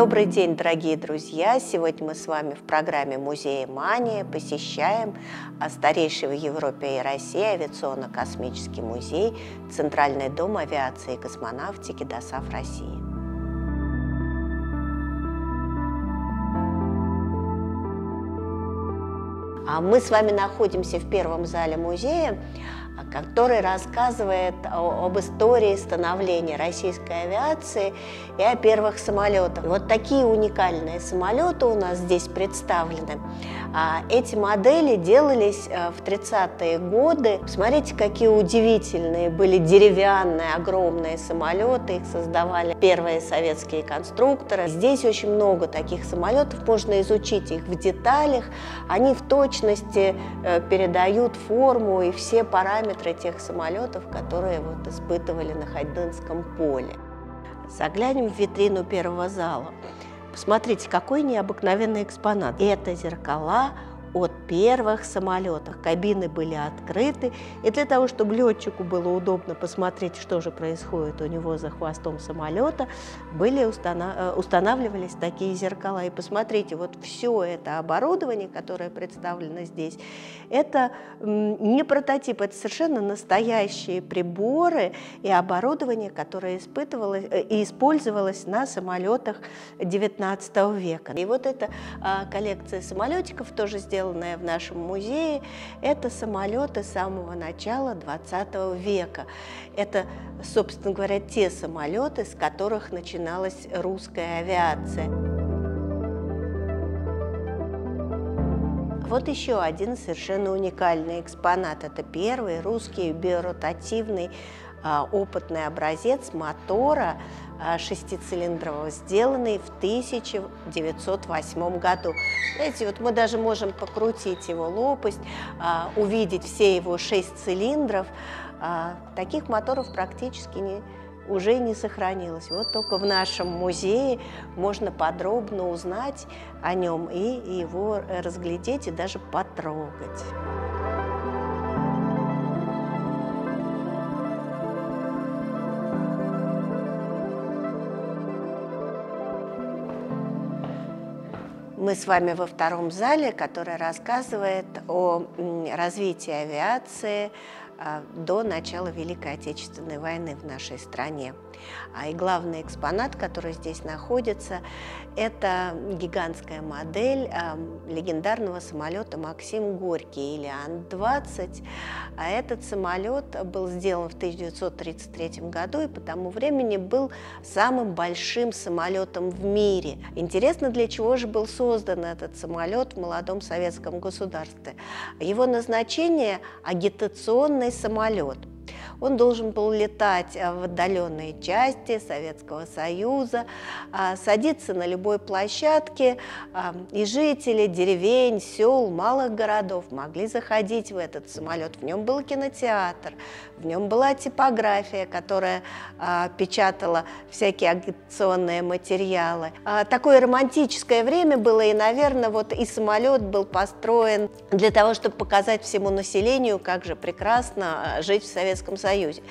Добрый день, дорогие друзья! Сегодня мы с вами в программе «Музея Мания» посещаем старейший в Европе и России авиационно-космический музей Центральный дом авиации и космонавтики ДОСАФ России. А мы с вами находимся в первом зале музея, который рассказывает об истории становления российской авиации и о первых самолетах. Вот такие уникальные самолеты у нас здесь представлены. А эти модели делались э, в 30-е годы. Смотрите, какие удивительные были деревянные огромные самолеты. Их создавали первые советские конструкторы. Здесь очень много таких самолетов. Можно изучить их в деталях. Они в точности э, передают форму и все параметры тех самолетов, которые вот испытывали на Хайдынском поле. Заглянем в витрину первого зала. Посмотрите, какой необыкновенный экспонат. Это зеркала от первых самолетов. Кабины были открыты, и для того, чтобы летчику было удобно посмотреть, что же происходит у него за хвостом самолета, были. Э, устанавливались такие зеркала. И посмотрите, вот все это оборудование, которое представлено здесь, это не прототип, это совершенно настоящие приборы и оборудование, которое испытывалось э, и использовалось на самолетах XIX века. И вот эта а, коллекция самолетиков тоже сделана сделанное в нашем музее, это самолеты самого начала 20 века. Это, собственно говоря, те самолеты, с которых начиналась русская авиация. Вот еще один совершенно уникальный экспонат. Это первый русский биоротативный опытный образец мотора а, шестицилиндрового, сделанный в 1908 году. Знаете, вот мы даже можем покрутить его лопасть, а, увидеть все его шесть цилиндров. Таких моторов практически не, уже не сохранилось. Вот только в нашем музее можно подробно узнать о нем и его разглядеть и даже потрогать. Мы с вами во втором зале, который рассказывает о развитии авиации до начала Великой Отечественной войны в нашей стране. А и главный экспонат, который здесь находится, это гигантская модель э, легендарного самолета Максим Горький или Ан-20. А этот самолет был сделан в 1933 году и по тому времени был самым большим самолетом в мире. Интересно, для чего же был создан этот самолет в молодом советском государстве. Его назначение – агитационный самолет – он должен был летать э, в отдаленные части Советского Союза, а, садиться на любой площадке, а, и жители деревень, сел, малых городов могли заходить в этот самолет. В нем был кинотеатр, в нем была типография, которая а, печатала всякие агитационные материалы. Такое романтическое время было, и, наверное, вот и самолет был построен для того, чтобы показать всему населению, как же прекрасно жить в Советском Союзе Союзе.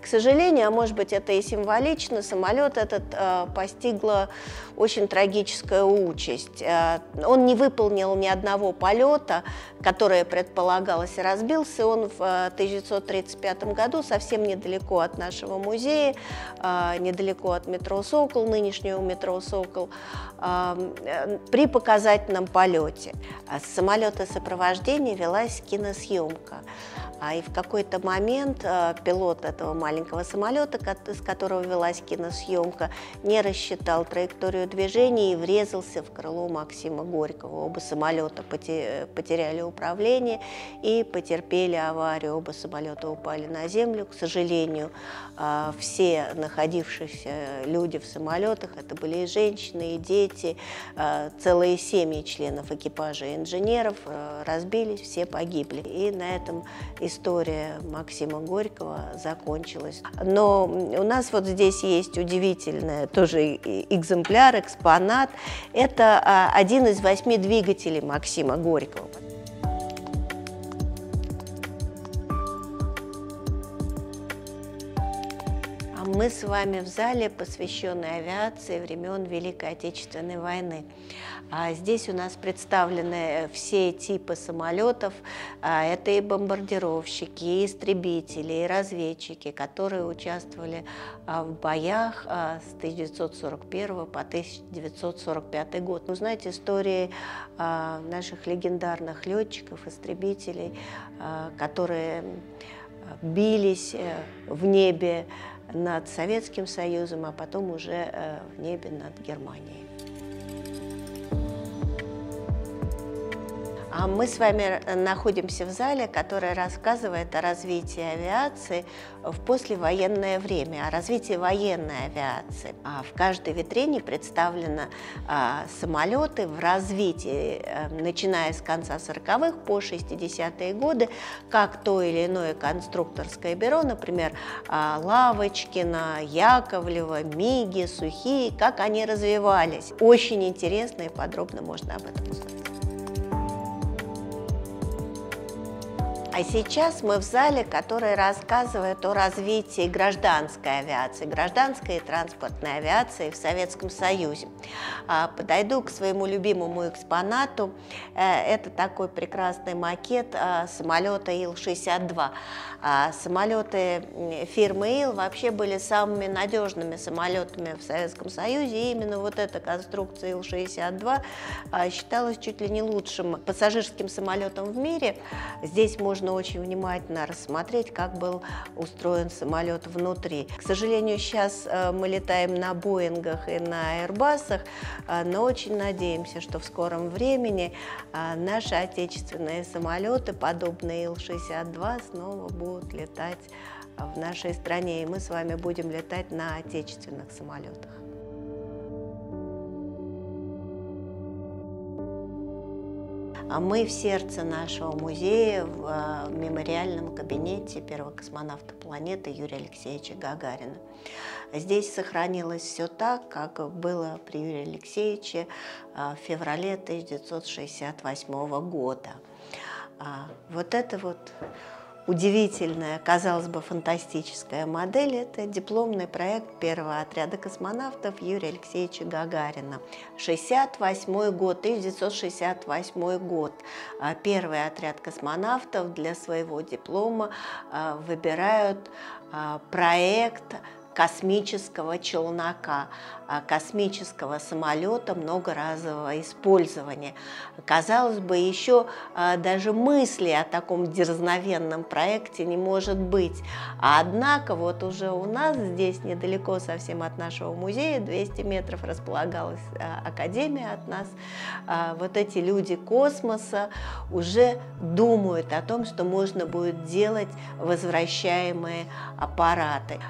К сожалению, а может быть это и символично, самолет этот э, постигла очень трагическая участь. Э, он не выполнил ни одного полета, которое предполагалось, и разбился он в э, 1935 году совсем недалеко от нашего музея, э, недалеко от метро «Сокол», нынешнего метро «Сокол», э, при показательном полете. А с самолета сопровождения велась киносъемка. А и в какой-то момент э, пилот этого маленького самолета, с которого велась киносъемка, не рассчитал траекторию движения и врезался в крыло Максима Горького. Оба самолета потеряли управление и потерпели аварию. Оба самолета упали на землю. К сожалению, э, все находившиеся люди в самолетах, это были и женщины, и дети, э, целые семьи членов экипажа и инженеров, разбились, все погибли. И на этом история Максима Горького закончилась. Но у нас вот здесь есть удивительный тоже экземпляр, экспонат. Это а, один из восьми двигателей Максима Горького. Мы с вами в зале, посвященной авиации времен Великой Отечественной войны. А здесь у нас представлены все типы самолетов. А, это и бомбардировщики, и истребители, и разведчики, которые участвовали а, в боях с 1941 по 1945 год. Ну, знаете, истории наших легендарных летчиков, истребителей, которые бились э, в небе над Советским Союзом, а потом уже э, в небе над Германией. А мы с вами находимся в зале, который рассказывает о развитии авиации в послевоенное время, о развитии военной авиации. А в каждой витрине представлены а, самолеты в развитии, а, начиная с конца 40-х по 60-е годы, как то или иное конструкторское бюро, например, а, Лавочкина, Яковлева, Миги, Сухие, как они развивались. Очень интересно и подробно можно об этом узнать. А сейчас мы в зале, который рассказывает о развитии гражданской авиации, гражданской и транспортной авиации в Советском Союзе. А, подойду к своему любимому экспонату. Э, это такой прекрасный макет а, самолета Ил-62. А, самолеты фирмы Ил вообще были самыми надежными самолетами в Советском Союзе. И именно вот эта конструкция Ил-62 считалась чуть ли не лучшим пассажирским самолетом в мире. Здесь можно нужно очень внимательно рассмотреть, как был устроен самолет внутри. К сожалению, сейчас э, мы летаем на Боингах и на Airbusах, э, но очень надеемся, что в скором времени э, наши отечественные самолеты, подобные Ил-62, снова будут летать в нашей стране, и мы с вами будем летать на отечественных самолетах. А мы в сердце нашего музея, в э, мемориальном кабинете первого космонавта планеты Юрия Алексеевича Гагарина. Здесь сохранилось все так, как было при Юрии Алексеевиче э, в феврале 1968 года. А вот это вот удивительная, казалось бы, фантастическая модель – это дипломный проект первого отряда космонавтов Юрия Алексеевича Гагарина. 68 год, 1968 год. А, первый отряд космонавтов для своего диплома а, выбирают а, проект космического челнока. А, космического самолета многоразового использования. Казалось бы, еще а, даже мысли о таком дерзновенном проекте не может быть. Однако вот уже у нас здесь, недалеко совсем от нашего музея, 200 метров располагалась а, академия от нас, вот эти люди космоса уже думают о том, что можно будет делать возвращаемые аппараты.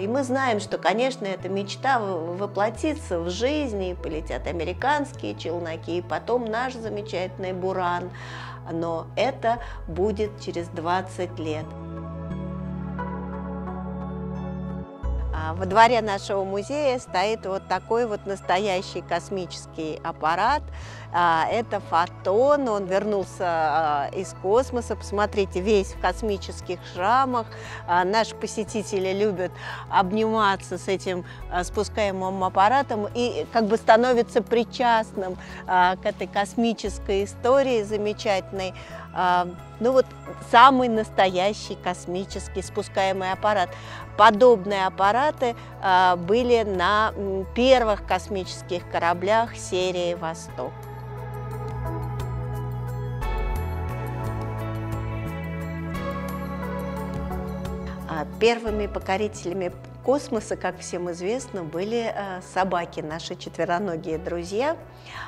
И мы знаем, что, конечно, эта мечта воплотится воплотится в жизни, полетят американские челноки, и потом наш замечательный Буран. Но это будет через 20 лет. Во дворе нашего музея стоит вот такой вот настоящий космический аппарат. А, это фотон, он вернулся а, из космоса. Посмотрите, весь в космических шрамах. Наши посетители любят обниматься с этим спускаемым аппаратом и как бы становятся причастным к этой космической истории замечательной. Ну вот самый настоящий космический спускаемый аппарат. Подобные аппараты а, были на первых космических кораблях серии «Восток». А, первыми покорителями космоса, как всем известно, были э, собаки, наши четвероногие друзья.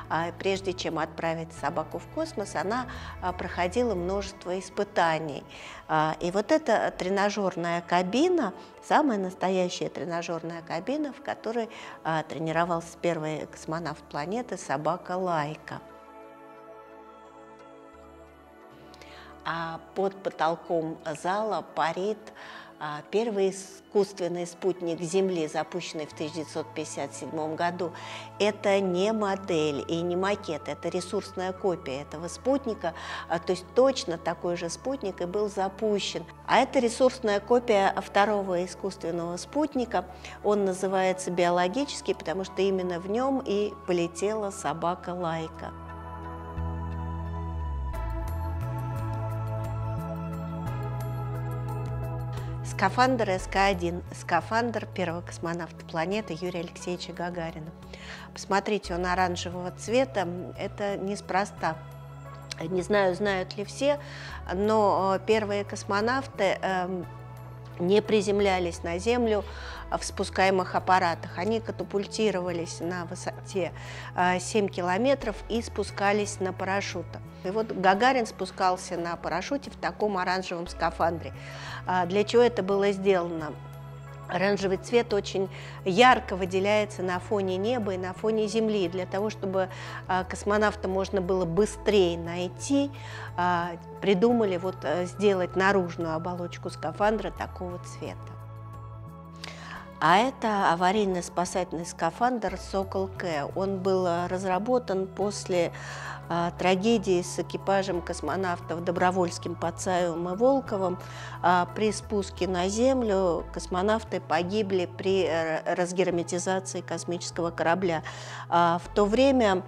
А, прежде чем отправить собаку в космос, она а, проходила множество испытаний. А, и вот эта тренажерная кабина, самая настоящая тренажерная кабина, в которой тренировался первый космонавт планеты собака Лайка. А под потолком зала парит первый искусственный спутник Земли, запущенный в 1957 году, это не модель и не макет, это ресурсная копия этого спутника, а, то есть точно такой же спутник и был запущен. А это ресурсная копия второго искусственного спутника, он называется биологический, потому что именно в нем и полетела собака Лайка. Скафандр СК-1, скафандр первого космонавта планеты Юрия Алексеевича Гагарина. Посмотрите, он оранжевого цвета, это неспроста. Не знаю, знают ли все, но э, первые космонавты эм, не приземлялись на Землю в спускаемых аппаратах. Они катапультировались на высоте 7 э, километров и спускались на парашютах. И вот Гагарин спускался на парашюте в таком оранжевом скафандре. А для чего это было сделано? Оранжевый цвет очень ярко выделяется на фоне неба и на фоне Земли. Для того, чтобы а, космонавта можно было быстрее найти, а, придумали вот э, сделать наружную оболочку скафандра такого цвета. А это аварийно-спасательный скафандр «Сокол К». Он был разработан после а, трагедии с экипажем космонавтов Добровольским, Пацаевым и Волковым. А, при спуске на Землю космонавты погибли при э, разгерметизации космического корабля. А, в то время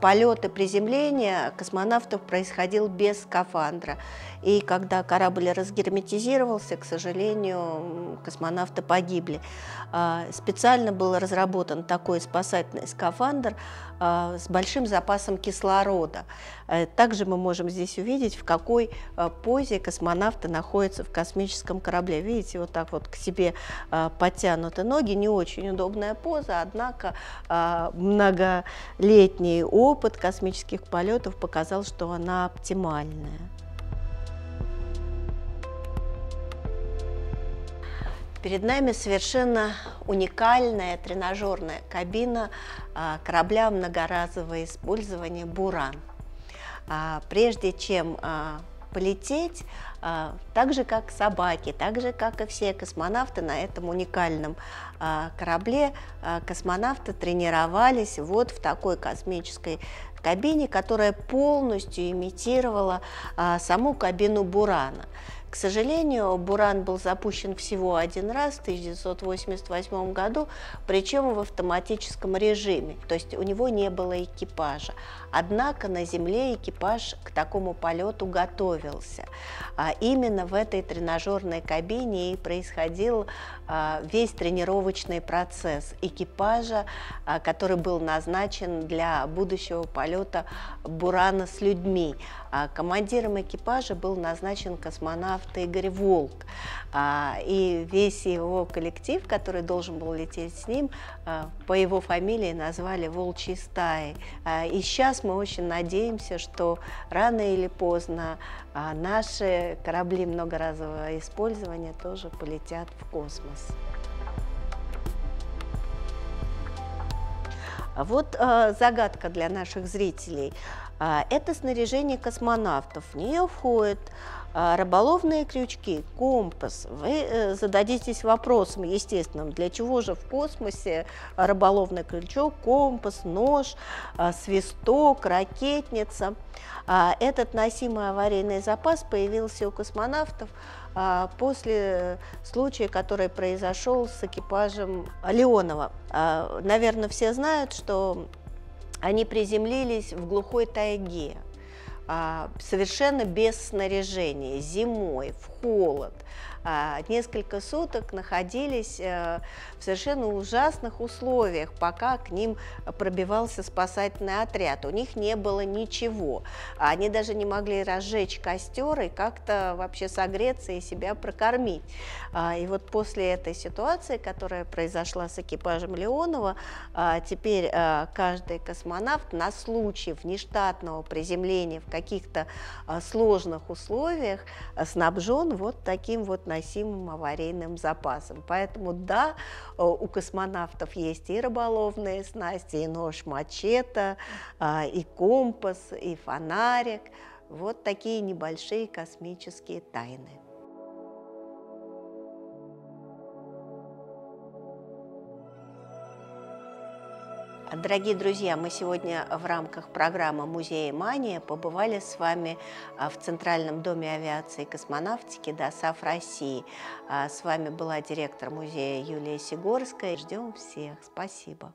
полет и приземление космонавтов происходил без скафандра. И когда корабль разгерметизировался, к сожалению, космонавты погибли. А, специально был разработан такой спасательный скафандр а, с большим запасом кислорода. Э, также мы можем здесь увидеть, в какой позе космонавты находятся в космическом корабле. Видите, вот так вот к себе подтянуты ноги. Не очень удобная поза, однако многолетний и опыт космических полетов показал, что она оптимальная. Перед нами совершенно уникальная тренажерная кабина а, корабля многоразового использования «Буран». А, прежде чем а, полететь, так же как собаки, так же как и все космонавты на этом уникальном а, корабле а, космонавты тренировались вот в такой космической кабине, которая полностью имитировала а, саму кабину Бурана. К сожалению, Буран был запущен всего один раз в 1988 году, причем в автоматическом режиме, то есть у него не было экипажа. Однако на Земле экипаж к такому полету готовился. Именно в этой тренажерной кабине и происходил а, весь тренировочный процесс экипажа, а, который был назначен для будущего полета Бурана с людьми. А командиром экипажа был назначен космонавт Игорь Волк. И весь его коллектив, который должен был лететь с ним, по его фамилии назвали «Волчьей стаей». И сейчас мы очень надеемся, что рано или поздно наши корабли многоразового использования тоже полетят в космос. Вот э, загадка для наших зрителей. А, это снаряжение космонавтов. В нее входят а, рыболовные крючки, компас. Вы э, зададитесь вопросом, естественным, для чего же в космосе рыболовный крючок, компас, нож, а, свисток, ракетница. Этот носимый аварийный запас появился у космонавтов после случая, который произошел с экипажем Леонова. Наверное, все знают, что они приземлились в глухой тайге, а, совершенно без снаряжения, зимой, в холод. А, несколько суток находились э, в совершенно ужасных условиях, пока к ним пробивался спасательный отряд. У них не было ничего. Они даже не могли разжечь костер и как-то вообще согреться и себя прокормить. А, и вот после этой ситуации, которая произошла с экипажем Леонова, а, теперь каждый космонавт на случай внештатного приземления в каких-то сложных условиях снабжен вот таким вот носимым аварийным запасом. Поэтому да, э, у космонавтов есть и рыболовные снасти, и нож мачете, а, и компас, и фонарик. Вот такие небольшие космические тайны. Дорогие друзья, мы сегодня в рамках программы «Музея Мания» побывали с вами а, в Центральном доме авиации и космонавтики ДОСАФ России. А, с вами была директор музея Юлия Сигорская. Ждем всех. Спасибо.